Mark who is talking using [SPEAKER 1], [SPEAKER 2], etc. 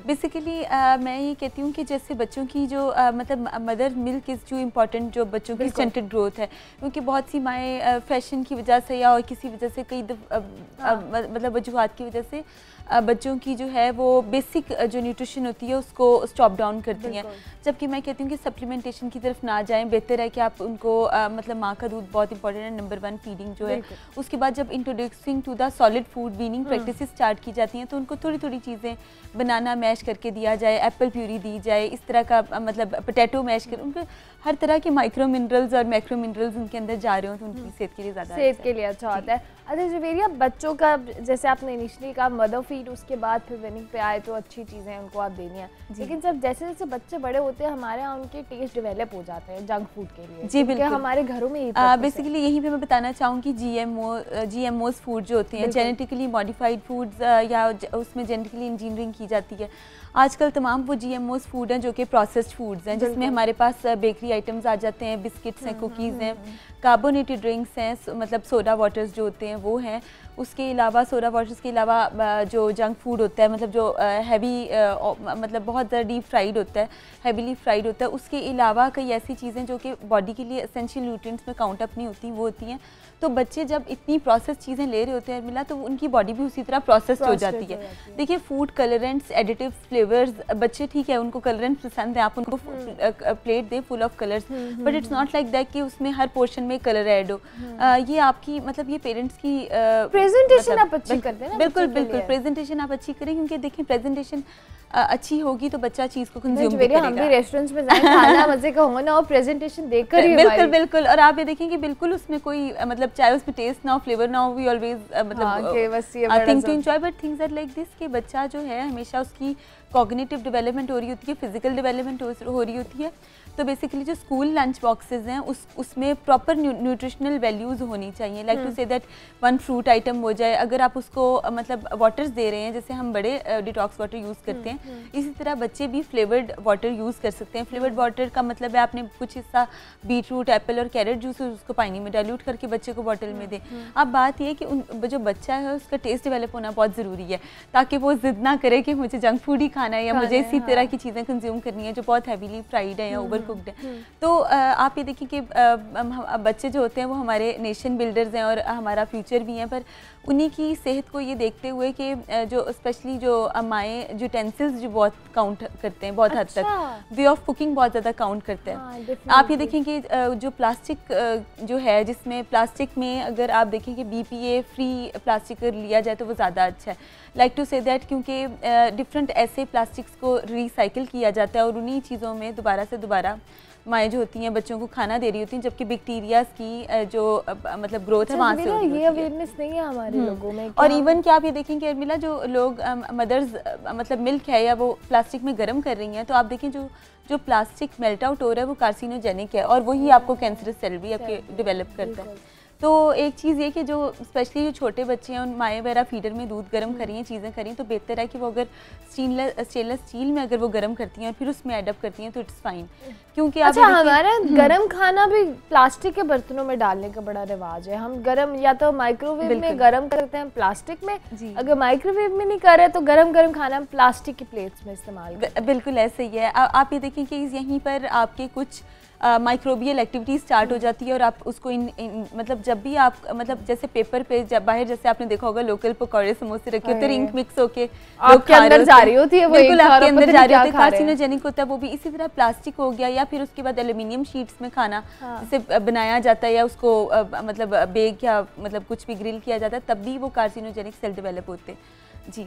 [SPEAKER 1] Basically uh, मैं ये कहती हूँ कि जैसे बच्चों की जो uh, मतलब मदर मिल्क इज़ जो इंपॉर्टेंट जो बच्चों की स्टेंटेड ग्रोथ है क्योंकि बहुत सी माएँ फ़ैशन uh, की वजह से या और किसी वजह से कई दफ, uh, हाँ। uh, मतलब वजूहत की वजह से बच्चों की जो है वो बेसिक जो न्यूट्रिशन होती है उसको स्टॉप डाउन करती हैं। जबकि मैं कहती हूँ कि सप्लीमेंटेशन की तरफ़ ना जाएँ बेहतर है कि आप उनको मतलब माँ का दूध बहुत इंपॉर्टेंट है नंबर वन फीडिंग जो है। उसके बाद जब introducing to the solid food weaning practice start की जाती हैं तो उनको थोड़ी थोड़ी चीज़ें बनाना मैश करके दिया जाए एप्पल प्यूरी दी जाए इस तरह का मतलब पोटैटो मैश कर उनको हर तरह के माइक्रो मिनरल्स और मैक्रो मिनरल्स उनके अंदर जा रहे हो तो उनकी हम्म। सेहत के लिए ज़्यादा
[SPEAKER 2] सेहत के लिए अच्छा होता है। अच्छा जवेरिया बच्चों का जैसे आपने इनिशली कहा मदर फ़ीड उसके बाद फिर विनिंग पे आए तो अच्छी चीज़ें उनको आप देनी है। लेकिन जब जैसे जैसे बच्चे बड़े होते हैं हमारे यहाँ उनके टेस्ट डेवलप हो जाते हैं जंक फ़ूड के लिए।
[SPEAKER 1] जी बिल्कुल।
[SPEAKER 2] हमारे घरों में
[SPEAKER 1] बेसिकली यहीं पे मैं बताना चाहूँगी G M O G M Os food जो होते हैं जेनेटिकली मॉडिफाइड फूड्स या उसमें जेनेटिकली इंजीनियरिंग की जाती है। आजकल तमाम वो जी एम ओज फ़ूड हैं जो कि प्रोसेस्ड फूड्स हैं जिसमें हमारे पास बेकरी आइटम्स आ जाते हैं बिस्किट्स हैं कुकीज़ हम्म, हैं। कार्बोनेटेड ड्रिंक्स हैं मतलब सोडा वाटर्स जो होते हैं वो हैं। उसके अलावा सोडा वाटर्स के अलावा जो जंक फ़ूड होता है मतलब जो हैवी मतलब बहुत ज़्यादा डीप फ्राइड होता है हैवीली फ्राइड होता है उसके अलावा कई ऐसी चीज़ें जो कि बॉडी के लिए असेंशियल न्यूट्रिएंट्स में काउंट अप नहीं होती वो होती हैं। तो बच्चे जब इतनी प्रोसेस चीज़ें ले रहे होते हैं मिला तो उनकी बॉडी भी उसी तरह प्रोसेस हो जाती है देखिए फ़ूड कलरेंट्स एडिटिव फ्लेवर्स बच्चे ठीक है उनको कलरेंट्स पसंद है आप उनको प्लेट हम्म। दें full of colours but it's not like that कि उसमें हर पोर्शन में कलर ऐड हो। हम्म। ये आपकी मतलब ये पेरेंट्स की
[SPEAKER 2] प्रेजेंटेशन मतलब आप अच्छी करते
[SPEAKER 1] हैं बिल्कुल बिल्कुल प्रेजेंटेशन आप अच्छी करें क्योंकि देखिए प्रेजेंटेशन अच्छी होगी तो बच्चा चीज़ को कंज्यूम करेगा हम भी
[SPEAKER 2] रेस्टोरेंट्स में जाएँ खाना मज़े का हो ना और प्रेजेंटेशन देखकर ही
[SPEAKER 1] बिल्कुल बिल्कुल और आप ये देखेंगे बिल्कुल उसमें कोई मतलब चाहे उसमें टेस्ट ना हो फ्लेवर ना हो वी ऑलवेज मतलब think to enjoy but things are like this कि बच्चा जो है हमेशा उसकी कॉग्निटिव डेवलपमेंट हो रही होती है फ़िज़िकल डेवलपमेंट हो रही होती है। तो बेसिकली जो स्कूल लंच बॉक्सेज हैं उस उसमें प्रॉपर न्यूट्रिशनल वैल्यूज़ होनी चाहिए। Like to say that one fruit item हो जाए अगर आप उसको मतलब वाटर्स दे रहे हैं जैसे हम बड़े डिटॉक्स वाटर यूज़ करते हैं हम्म। इसी तरह बच्चे भी फ्लेवर्ड वाटर यूज़ कर सकते हैं। फ्लेवर्ड वाटर का मतलब है आपने कुछ हिस्सा बीट रूट एप्पल और कैरेट जूस उसको पानी में डाइल्यूट करके बच्चे को बॉटल में दें। हम्म, अब बात यह कि उन जो बच्चा है उसका टेस्ट डेवलप होना बहुत ज़रूरी है ताकि वो जिद ना करे कि मुझे जंक फ़ूड ही खाना है या मुझे इसी तरह हाँ। की चीज़ें कंज्यूम करनी है जो बहुत हैवीली फ्राइड है या ओवर कुकड है। तो आप ये देखिए कि बच्चे जो होते हैं वो हमारे नेशन बिल्डर्स हैं और हमारा फ्यूचर भी हैं पर उन्हीं की सेहत को ये देखते हुए कि जो स्पेशली जो माएँ यूटेंसिल्स जो बहुत काउंट करते हैं बहुत अच्छा। हद तक। वे ऑफ़ कुकिंग बहुत ज़्यादा काउंट करते हैं। हाँ, आप ये देखें कि जो प्लास्टिक जो है जिसमें प्लास्टिक में अगर आप देखें कि बीपीए फ्री प्लास्टिक लिया जाए तो वो ज़्यादा अच्छा है। लाइक टू से दैट क्योंकि डिफरेंट ऐसे प्लास्टिक्स को रिसाइकिल किया जाता है और उन्हीं चीज़ों में दोबारा से दोबारा माएँ जो होती हैं बच्चों को खाना दे रही होती हैं जबकि बैक्टीरियाज की जो मतलब ग्रोथ है अच्छा, वहाँ से
[SPEAKER 2] ये अवेयरनेस नहीं है हमारे हम्म। लोगों में
[SPEAKER 1] और इवन क्या आप ये देखें कि अर्मिला जो लोग मदर्स मतलब मिल्क है या वो प्लास्टिक में गर्म कर रही हैं तो आप देखें जो जो प्लास्टिक मेल्ट आउट हो रहा है वो कार्सिनोजेनिक है और वही आपको कैंसर सेल भी आपके डिवेलप करता है। तो एक चीज़ ये कि जो स्पेशली जो छोटे बच्चे हैं उन माएँ वगैरह फीडर में दूध गर्म करी हैं चीज़ें करी तो बेहतर है कि वो अगर स्टीनलेस स्टेनलेस स्टील में अगर वो गर्म करती हैं और फिर उसमें एडअप करती हैं तो इट्स फाइन क्योंकि
[SPEAKER 2] अच्छा हमारा हम्म। गर्म खाना भी प्लास्टिक के बर्तनों में डालने का बड़ा रिवाज है। हम गर्म या तो माइक्रोवेव में गर्म करते हैं प्लास्टिक में। अगर माइक्रोवेव में नहीं कर रहे तो गर्म गर्म खाना हम प्लास्टिक की प्लेट्स में इस्तेमाल
[SPEAKER 1] बिल्कुल ऐसे ही है। आप ये देखें कि यहीं पर आपके कुछ माइक्रोबियल एक्टिविटी स्टार्ट हो जाती है और आप उसको इन, इन मतलब जब भी आप मतलब जैसे पेपर पे जब बाहर जैसे आपने देखा होगा लोकल पकौड़े समोसे रखे होते हैं रिंक मिक्स होके
[SPEAKER 2] आपके अंदर जा रही होती है
[SPEAKER 1] बिल्कुल आपके अंदर जा रही होती है। कार्सिनोजेनिक होता है वो भी इसी तरह प्लास्टिक हो गया या फिर उसके बाद एल्यूमिनियम शीट्स में खाना हाँ। जैसे बनाया जाता है या उसको मतलब बेग या मतलब कुछ भी ग्रिल किया जाता है तब भी वो कार्सिनोजेनिक सेल डेवलप होते हैं। जी।